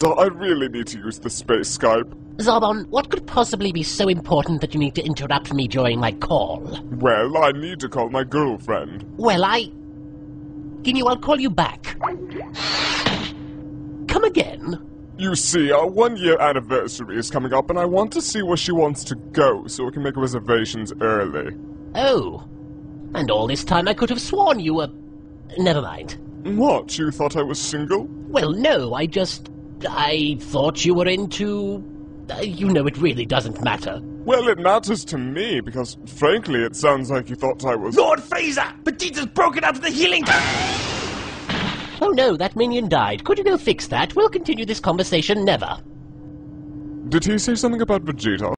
I really need to use the space Skype. Zarbon, what could possibly be so important that you need to interrupt me during my call? Well, I need to call my girlfriend. Well, I... Ginyu, I'll call you back. Come again? You see, our one-year anniversary is coming up, and I want to see where she wants to go, so we can make reservations early. Oh. And all this time I could have sworn you were... Never mind. What, you thought I was single? Well, no, I just... I thought you were into... Uh, you know, it really doesn't matter. Well, it matters to me, because frankly, it sounds like you thought I was... Lord Frieza! Vegeta's broken out of the healing... Oh no, that minion died. Could you go fix that? We'll continue this conversation never. Did he say something about Vegeta?